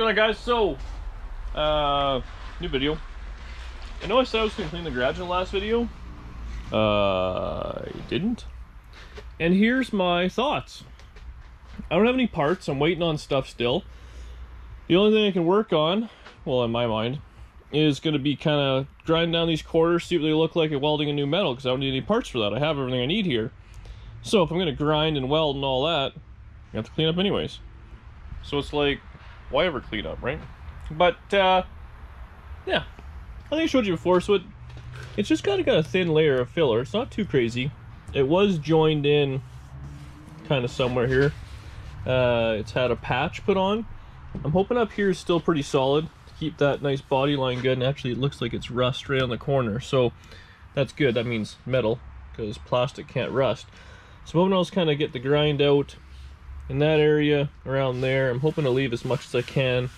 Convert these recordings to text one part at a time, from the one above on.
going on guys? So, uh, new video. I know I said I was gonna clean the garage in the last video. Uh, I didn't. And here's my thoughts. I don't have any parts, I'm waiting on stuff still. The only thing I can work on, well in my mind, is gonna be kind of grinding down these quarters, see what they look like at welding a new metal, because I don't need any parts for that. I have everything I need here. So if I'm gonna grind and weld and all that, I have to clean up anyways. So it's like, why ever clean up, right? But uh, yeah, I think I showed you before. So it, it's just kind of got a thin layer of filler. It's not too crazy. It was joined in kind of somewhere here. Uh, it's had a patch put on. I'm hoping up here is still pretty solid to keep that nice body line good. And actually, it looks like it's rust right on the corner. So that's good. That means metal because plastic can't rust. So hoping I'll just kind of get the grind out in that area around there. I'm hoping to leave as much as I can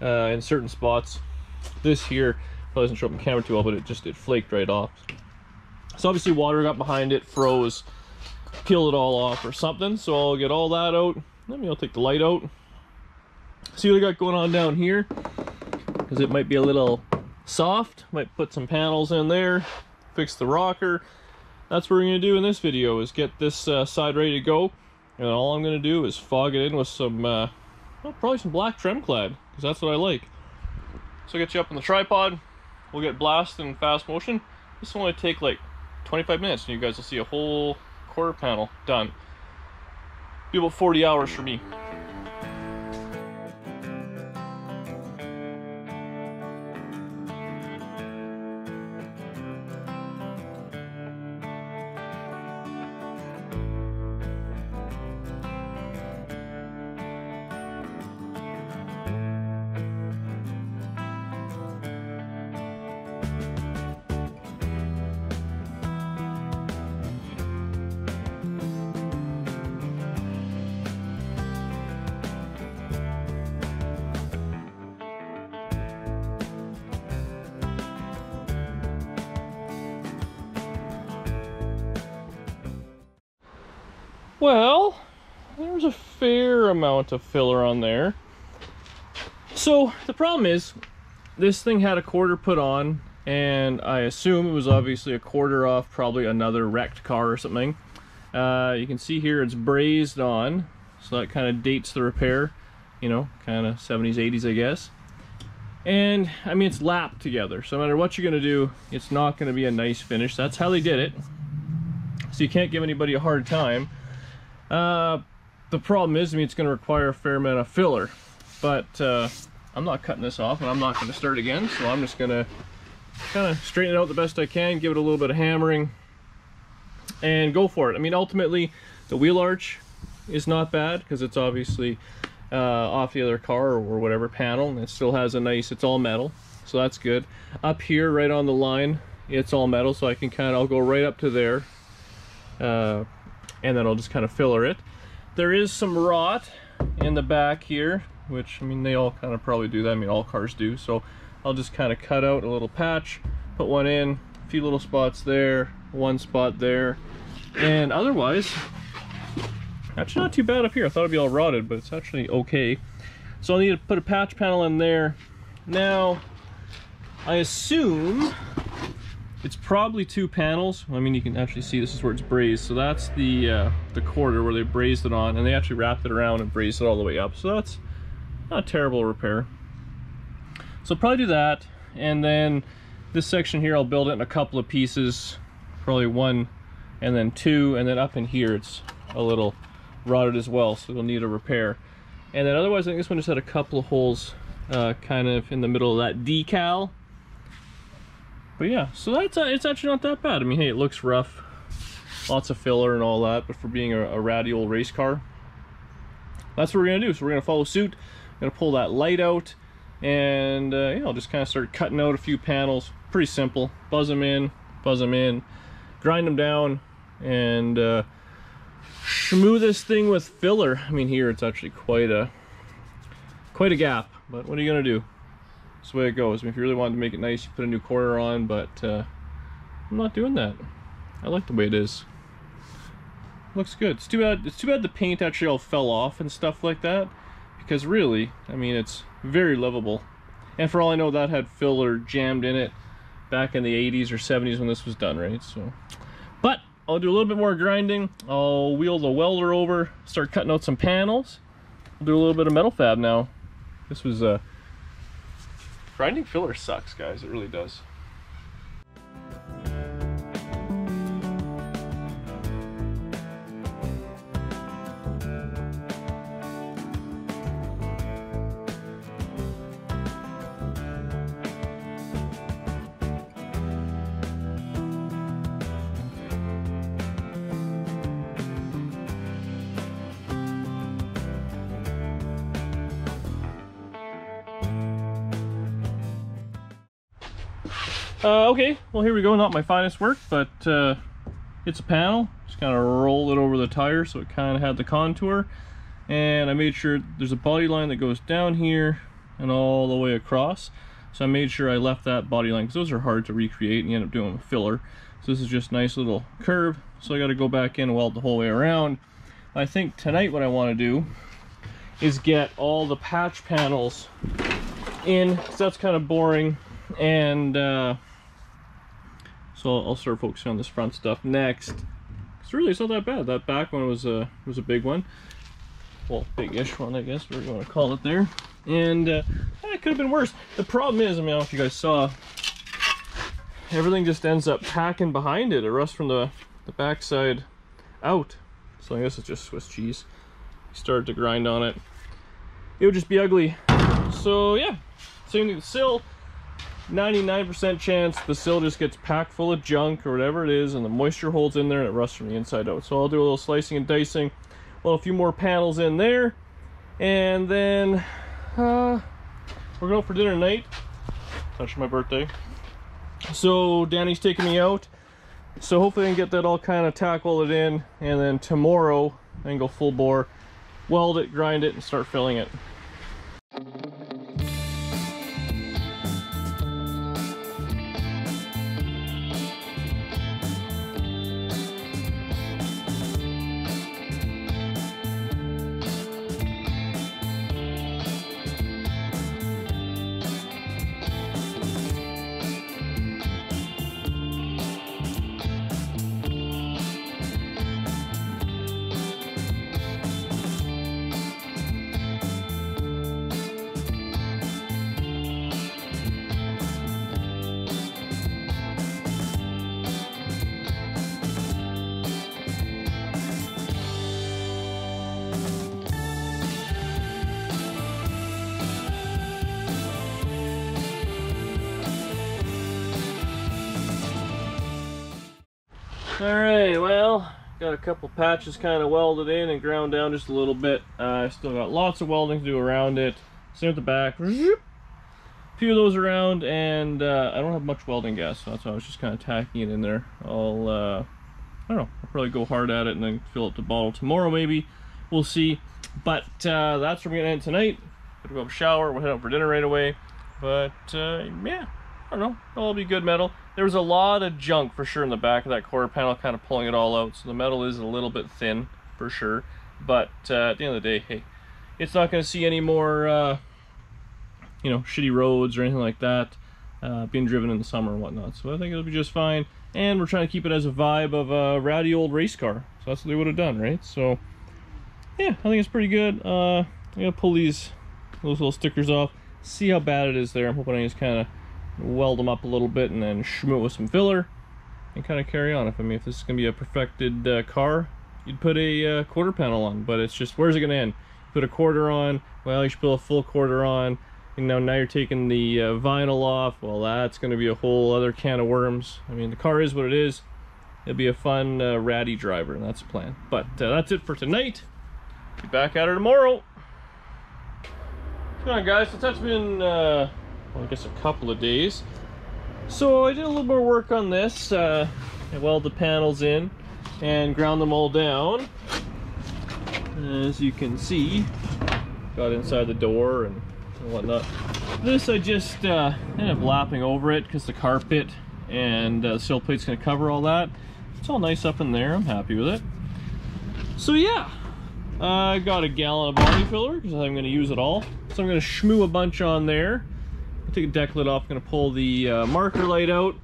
uh, in certain spots. This here probably doesn't show up in camera too well, but it just it flaked right off. So obviously water got behind it, froze, peeled it all off or something. So I'll get all that out. Let me I'll take the light out. See what I got going on down here. Because it might be a little soft. Might put some panels in there, fix the rocker. That's what we're gonna do in this video is get this uh, side ready to go. And all I'm gonna do is fog it in with some, uh, well, probably some black Tremclad because that's what I like. So get you up on the tripod. We'll get blast in fast motion. This will only take like 25 minutes and you guys will see a whole quarter panel done. Be about 40 hours for me. Well, there's a fair amount of filler on there. So the problem is, this thing had a quarter put on, and I assume it was obviously a quarter off probably another wrecked car or something. Uh, you can see here it's brazed on, so that kind of dates the repair, you know, kind of 70s, 80s, I guess. And, I mean, it's lapped together, so no matter what you're going to do, it's not going to be a nice finish. That's how they did it. So you can't give anybody a hard time. Uh, the problem is, I mean, it's going to require a fair amount of filler, but uh, I'm not cutting this off and I'm not going to start again, so I'm just going to kind of straighten it out the best I can, give it a little bit of hammering, and go for it. I mean, ultimately, the wheel arch is not bad because it's obviously uh, off the other car or whatever panel, and it still has a nice, it's all metal, so that's good. Up here, right on the line, it's all metal, so I can kind of, I'll go right up to there. Uh, and then I'll just kind of filler it. There is some rot in the back here, which, I mean, they all kind of probably do that. I mean, all cars do. So I'll just kind of cut out a little patch, put one in, a few little spots there, one spot there. And otherwise, actually not too bad up here. I thought it'd be all rotted, but it's actually okay. So I'll need to put a patch panel in there. Now, I assume it's probably two panels. I mean, you can actually see this is where it's brazed. So that's the uh, the quarter where they brazed it on, and they actually wrapped it around and brazed it all the way up. So that's not terrible repair. So probably do that, and then this section here, I'll build it in a couple of pieces, probably one, and then two, and then up in here, it's a little rotted as well, so it'll need a repair. And then otherwise, I think this one just had a couple of holes uh, kind of in the middle of that decal but yeah, so that's uh, it's actually not that bad. I mean, hey, it looks rough, lots of filler and all that, but for being a, a ratty old race car, that's what we're gonna do. So we're gonna follow suit. gonna pull that light out, and uh, you know, just kind of start cutting out a few panels. Pretty simple. Buzz them in, buzz them in, grind them down, and uh, schmoo this thing with filler. I mean, here it's actually quite a quite a gap, but what are you gonna do? That's the way it goes. I mean, if you really wanted to make it nice, you put a new quarter on, but uh, I'm not doing that. I like the way it is. Looks good. It's too bad. It's too bad the paint actually all fell off and stuff like that, because really, I mean, it's very livable. And for all I know, that had filler jammed in it back in the 80s or 70s when this was done, right? So, but I'll do a little bit more grinding. I'll wheel the welder over, start cutting out some panels. I'll do a little bit of metal fab now. This was, uh, grinding filler sucks, guys. It really does. Uh, okay, well here we go, not my finest work, but uh, it's a panel. Just kind of roll it over the tire so it kind of had the contour. And I made sure there's a body line that goes down here and all the way across. So I made sure I left that body line because those are hard to recreate and you end up doing a filler. So this is just nice little curve. So I got to go back in and weld the whole way around. I think tonight what I want to do is get all the patch panels in because that's kind of boring and uh, so I'll start focusing on this front stuff next. It's really it's not that bad. That back one was a was a big one. Well, big-ish one, I guess, you want to call it there. And uh, it could have been worse. The problem is, I mean, I don't know if you guys saw, everything just ends up packing behind it. It rusts from the, the backside out. So I guess it's just Swiss cheese. Started to grind on it. It would just be ugly. So yeah, same thing with the sill. 99% chance the sill just gets packed full of junk or whatever it is and the moisture holds in there and it rusts from the inside out. So I'll do a little slicing and dicing. Well, a few more panels in there. And then uh, we're going for dinner tonight. That's my birthday. So Danny's taking me out. So hopefully I can get that all kind of tackle it in. And then tomorrow I can go full bore, weld it, grind it, and start filling it. Alright, well, got a couple patches kind of welded in and ground down just a little bit. Uh, I still got lots of welding to do around it. Same at the back. A few of those around, and uh, I don't have much welding gas, so that's why I was just kind of tacking it in there. I'll, uh, I don't know, I'll probably go hard at it and then fill up the bottle tomorrow maybe. We'll see. But uh, that's where we're going to end tonight. Gonna go have a shower, we'll head out for dinner right away. But, uh, yeah, I don't know, it'll all be good metal. There was a lot of junk for sure in the back of that quarter panel kind of pulling it all out. So the metal is a little bit thin for sure. But uh, at the end of the day hey it's not going to see any more uh, you know shitty roads or anything like that uh, being driven in the summer and whatnot. So I think it'll be just fine. And we're trying to keep it as a vibe of a rowdy old race car. So that's what they would have done right? So yeah I think it's pretty good. Uh, I'm gonna pull these those little stickers off see how bad it is there. I'm hoping I just kind of weld them up a little bit and then schmoot with some filler and kind of carry on. If I mean, if this is gonna be a perfected uh, car, you'd put a uh, quarter panel on, but it's just where's it gonna end? You Put a quarter on. Well, you should put a full quarter on. You know, now you're taking the uh, vinyl off. Well, that's gonna be a whole other can of worms. I mean, the car is what it is. It'll be a fun, uh, ratty driver, and that's the plan. But uh, that's it for tonight. Be back at her tomorrow. Come on, guys. Since that's been uh, well, I guess a couple of days. So I did a little more work on this. Uh, I welded the panels in and ground them all down. As you can see, got inside the door and whatnot. This I just uh, ended up lapping over it because the carpet and uh, sill plate's gonna cover all that. It's all nice up in there, I'm happy with it. So yeah, I got a gallon of body filler because I'm going to use it all. So I'm going to shmoo a bunch on there. I'll take a deck lid off. I'm going to pull the uh, marker light out.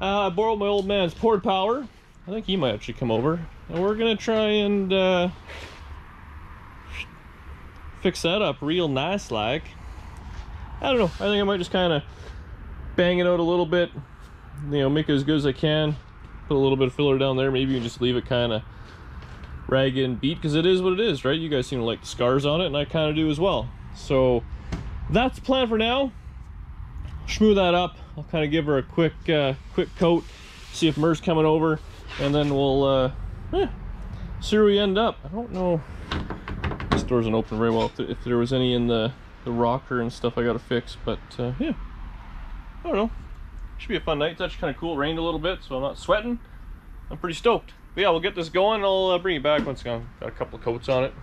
Uh, I borrowed my old man's Porta Power. I think he might actually come over. And we're going to try and uh, fix that up real nice like. I don't know. I think I might just kind of bang it out a little bit. You know, make it as good as I can. Put a little bit of filler down there. Maybe you can just leave it kind of ragged and beat because it is what it is, right? You guys seem to like the scars on it, and I kind of do as well. So that's the plan for now. Smooth that up. I'll kind of give her a quick, uh, quick coat, see if Mur's coming over, and then we'll uh, eh, see where we end up. I don't know. This door doesn't open very well. If there, if there was any in the the rocker and stuff I got to fix, but uh, yeah, I don't know. Should be a fun night. It's actually kind of cool. It rained a little bit, so I'm not sweating. I'm pretty stoked. But yeah, we'll get this going. I'll uh, bring you back once I've got a couple of coats on it.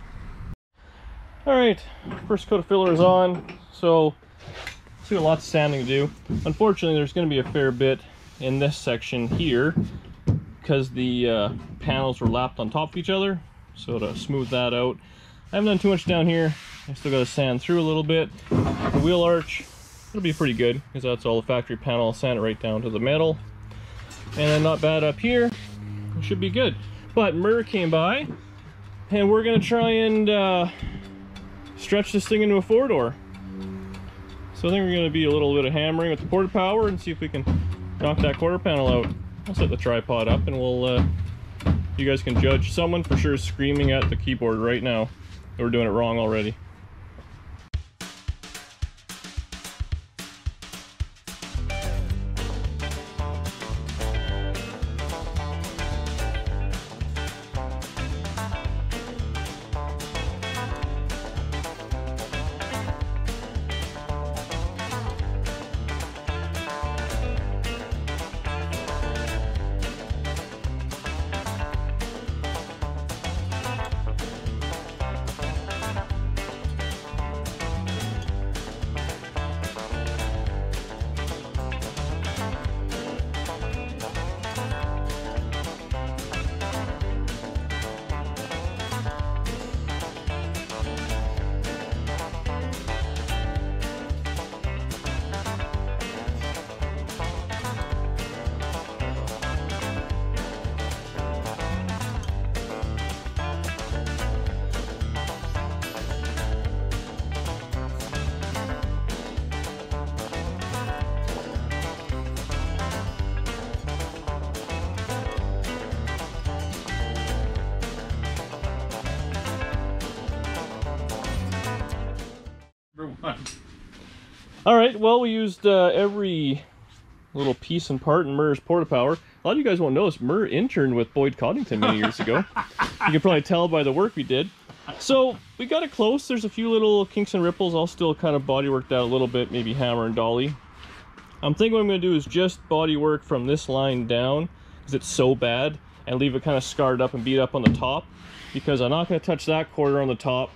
All right, first coat of filler is on. So, still got lots of sanding to do. Unfortunately, there's going to be a fair bit in this section here because the uh, panels were lapped on top of each other. So to smooth that out, I haven't done too much down here. I still got to sand through a little bit. The wheel arch, it'll be pretty good because that's all the factory panel. I'll sand it right down to the metal. And then not bad up here. It should be good. But Mur came by and we're gonna try and uh, stretch this thing into a four door. So I think we're gonna be a little bit of hammering with the porta power and see if we can knock that quarter panel out. I'll set the tripod up and we'll, uh, you guys can judge. Someone for sure is screaming at the keyboard right now. We're doing it wrong already. All right, well, we used uh, every little piece and part in Mur's Porta Power. A lot of you guys won't know this. Mur interned with Boyd Coddington many years ago. you can probably tell by the work we did. So we got it close. There's a few little kinks and ripples. I'll still kind of body work that a little bit, maybe hammer and dolly. I'm thinking what I'm going to do is just body work from this line down because it's so bad and leave it kind of scarred up and beat up on the top because I'm not going to touch that quarter on the top.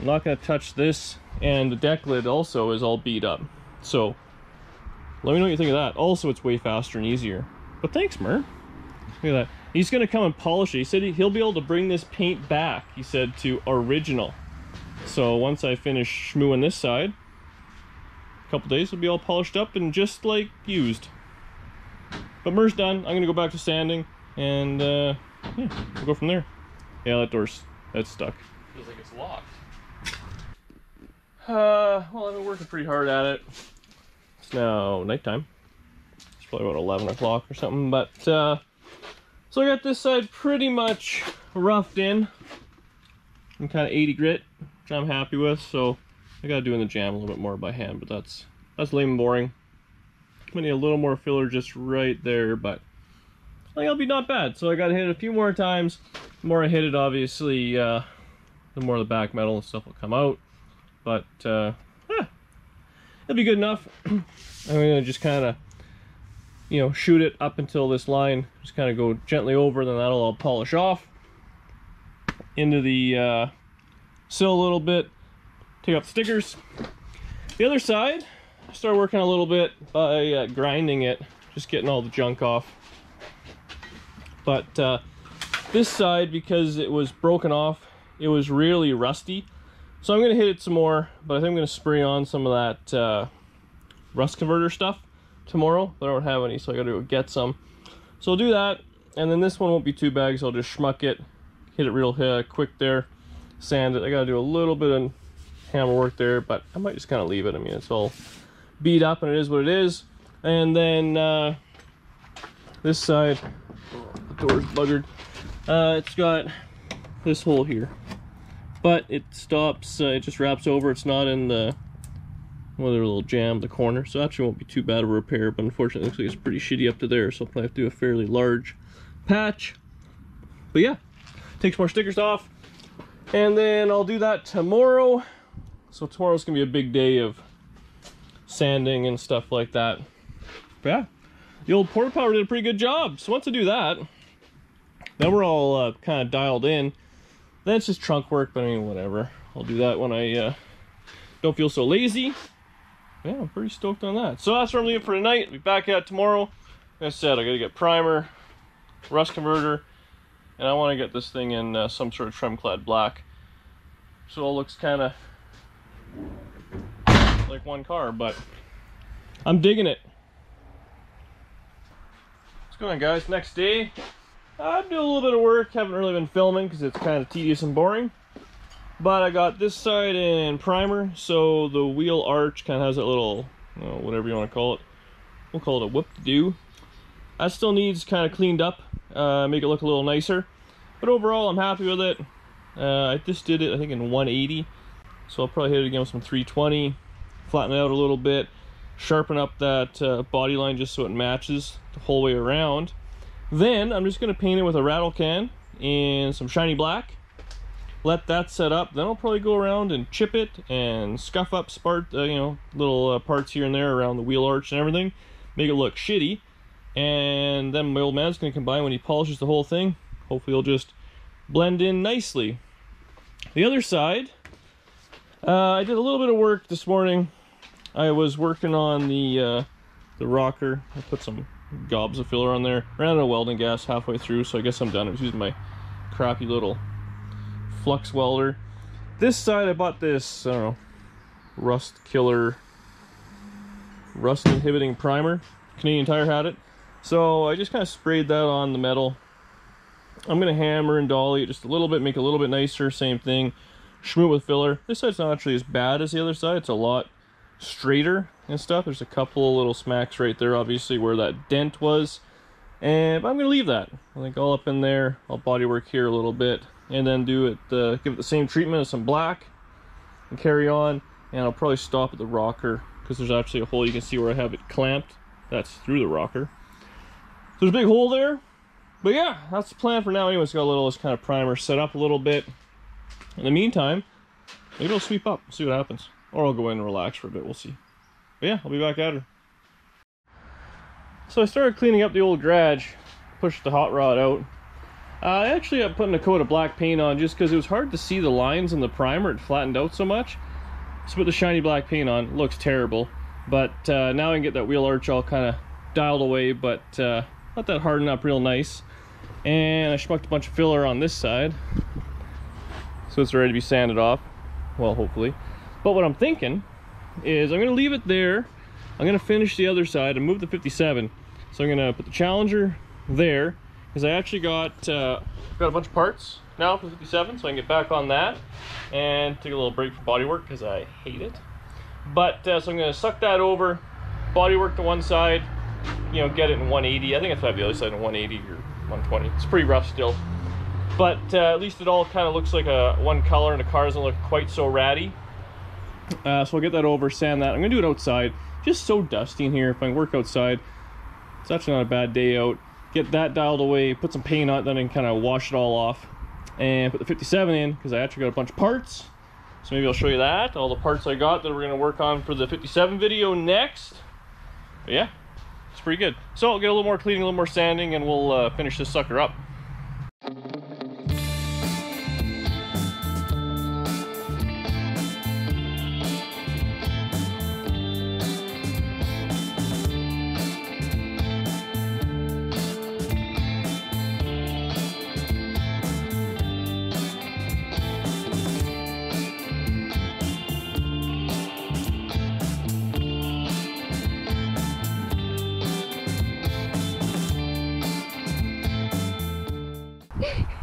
I'm not going to touch this and the deck lid also is all beat up. So let me know what you think of that. Also, it's way faster and easier. But thanks, Mur. Look at that. He's going to come and polish it. He said he'll be able to bring this paint back, he said, to original. So once I finish schmooing this side, a couple days it'll be all polished up and just like used. But Mur's done. I'm going to go back to sanding and uh, yeah, we'll go from there. Yeah, that door's, that's stuck. Feels like it's locked. Uh, well, I've been working pretty hard at it. It's now nighttime. It's probably about 11 o'clock or something, but, uh, so I got this side pretty much roughed in. I'm kind of 80 grit, which I'm happy with, so I gotta do in the jam a little bit more by hand, but that's, that's lame and boring. I need a little more filler just right there, but I think I'll be not bad. So I gotta hit it a few more times. The more I hit it, obviously, uh, the more the back metal and stuff will come out. But, uh, yeah, it'll be good enough. I'm gonna just kind of, you know, shoot it up until this line. Just kind of go gently over, then that'll all polish off. Into the uh, sill a little bit. Take off the stickers. The other side, start working a little bit by uh, grinding it, just getting all the junk off. But uh, this side, because it was broken off it was really rusty. So I'm gonna hit it some more, but I think I'm gonna spray on some of that uh, rust converter stuff tomorrow, but I don't have any, so I gotta go get some. So I'll do that, and then this one won't be too bad, so I'll just schmuck it, hit it real uh, quick there, sand it. I gotta do a little bit of hammer work there, but I might just kind of leave it. I mean, it's all beat up and it is what it is. And then uh, this side, the door's buggered. Uh, it's got this hole here, but it stops, uh, it just wraps over. It's not in the, well, there's a little jam the corner, so actually won't be too bad of a repair, but unfortunately it looks like it's pretty shitty up to there, so I'll probably have to do a fairly large patch. But yeah, take some more stickers off, and then I'll do that tomorrow. So tomorrow's gonna be a big day of sanding and stuff like that. But yeah, the old Porta Power did a pretty good job. So once I do that, then we're all uh, kind of dialed in. Then it's just trunk work, but I mean, whatever. I'll do that when I uh, don't feel so lazy. Yeah, I'm pretty stoked on that. So that's where I'm leaving for tonight. I'll be back at tomorrow. Like I said, I gotta get primer, rust converter, and I want to get this thing in uh, some sort of Tremclad black. So it looks kind of like one car, but I'm digging it. What's going on, guys? Next day, I'm doing a little bit of work. Haven't really been filming because it's kind of tedious and boring. But I got this side in primer, so the wheel arch kind of has that little, whatever you want to call it. We'll call it a whoop do. That still needs kind of cleaned up, uh, make it look a little nicer. But overall, I'm happy with it. Uh, I just did it, I think, in 180. So I'll probably hit it again with some 320, flatten it out a little bit, sharpen up that uh, body line just so it matches the whole way around. Then I'm just gonna paint it with a rattle can and some shiny black. Let that set up. Then I'll probably go around and chip it and scuff up part, uh, you know, little uh, parts here and there around the wheel arch and everything, make it look shitty. And then my old man's gonna combine when he polishes the whole thing. Hopefully, it'll just blend in nicely. The other side, uh, I did a little bit of work this morning. I was working on the uh, the rocker. I put some gobs of filler on there. Ran out of welding gas halfway through, so I guess I'm done. I was using my crappy little flux welder. This side, I bought this, I don't know, rust killer, rust inhibiting primer. Canadian Tire had it. So I just kind of sprayed that on the metal. I'm going to hammer and dolly it just a little bit, make it a little bit nicer. Same thing schmoot with filler. This side's not actually as bad as the other side. It's a lot straighter and stuff. There's a couple of little smacks right there, obviously, where that dent was. And I'm going to leave that. I think all up in there. I'll bodywork here a little bit. And then do it, uh, give it the same treatment as some black. And carry on. And I'll probably stop at the rocker. Because there's actually a hole you can see where I have it clamped. That's through the rocker. There's a big hole there. But yeah, that's the plan for now. Anyways, got a little this kind of primer set up a little bit. In the meantime, maybe I'll sweep up, see what happens. Or I'll go in and relax for a bit, we'll see. But yeah, I'll be back at her. So I started cleaning up the old garage, pushed the hot rod out. Uh, I actually got putting a coat of black paint on just because it was hard to see the lines in the primer. It flattened out so much. So put the shiny black paint on. Looks terrible. But uh, now I can get that wheel arch all kind of dialed away, but uh, let that harden up real nice. And I schmucked a bunch of filler on this side so it's ready to be sanded off well hopefully but what i'm thinking is i'm to leave it there. I'm to finish the other side and move the 57 so i'm to put the challenger there because i actually got uh, got a bunch of parts now for the 57 so i can get back on that and take a little break from bodywork because i hate it. But uh, so i'm to suck that over bodywork to one side you know get it in 180 i think i have the other side in 180 or 120 it's pretty rough still. But uh, at least it all kind of looks like a one color and the car doesn't look quite so ratty. Uh, so I'll get that over, sand that. I'm gonna do it outside. Just so dusty in here. If I work outside, it's actually not a bad day out. Get that dialed away, put some paint on it, then I can kind of wash it all off. And put the 57 in, because I actually got a bunch of parts. So maybe I'll show you that, all the parts I got that we're gonna work on for the 57 video next. But yeah, it's pretty good. So I'll get a little more cleaning, a little more sanding, and we'll uh, finish this sucker up.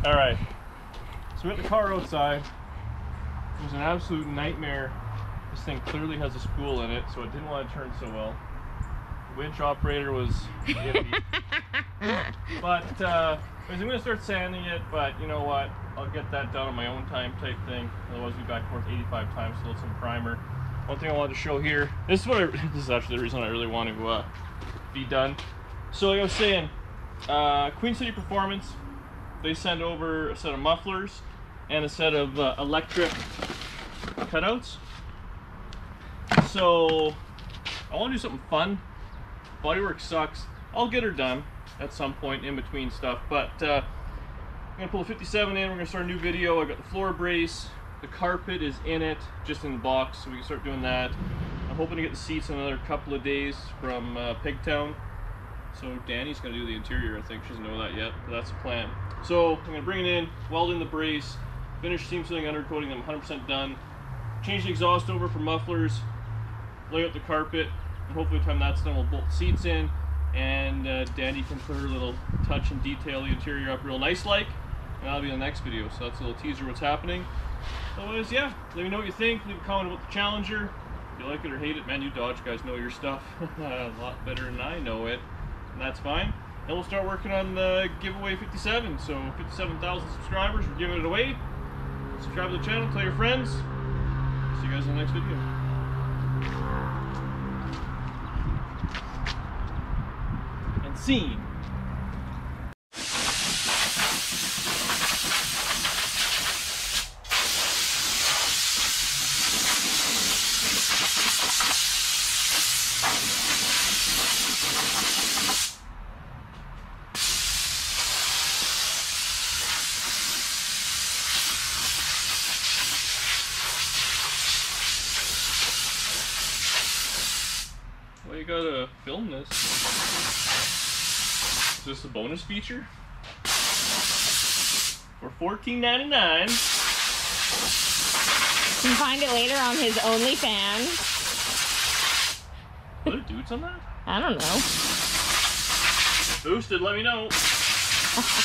All right. So we got the car outside. It was an absolute nightmare. This thing clearly has a spool in it, so it didn't want to turn so well. The winch operator was but uh, I was going to start sanding it, but you know what? I'll get that done on my own time type thing. Otherwise, be back and forth 85 times, still some primer. One thing I wanted to show here. This is what I, this is actually the reason I really want to uh, be done. So like I was saying, uh, Queen City Performance, they send over a set of mufflers and a set of uh, electric cutouts. So I want to do something fun. Bodywork sucks. I'll get her done at some point in between stuff, but uh, I'm gonna pull a 57 in. We're gonna start a new video. I got the floor brace. The carpet is in it, just in the box, so we can start doing that. I'm hoping to get the seats in another couple of days from uh, Pigtown. So Danny's gonna do the interior, I think. She doesn't know that yet, but that's the plan. So I'm gonna bring it in, weld in the brace, finish seam sealing, undercoating them 100% done, change the exhaust over for mufflers, lay out the carpet, and hopefully by the time that's done we'll bolt seats in, and uh, Danny can put her little touch and detail the interior up real nice like, and that'll be in the next video. So that's a little teaser what's happening. Otherwise, yeah, let me know what you think. Leave a comment about the Challenger. If you like it or hate it, man, you Dodge guys know your stuff a lot better than I know it that's fine. And we'll start working on the giveaway 57. So 57,000 subscribers, we're giving it away. Subscribe to the channel, tell your friends. See you guys in the next video. And scene. Well, you gotta film this. Is this a bonus feature? For $14.99. You can find it later on his OnlyFans. Are there dudes on that? I don't know. Boosted, let me know.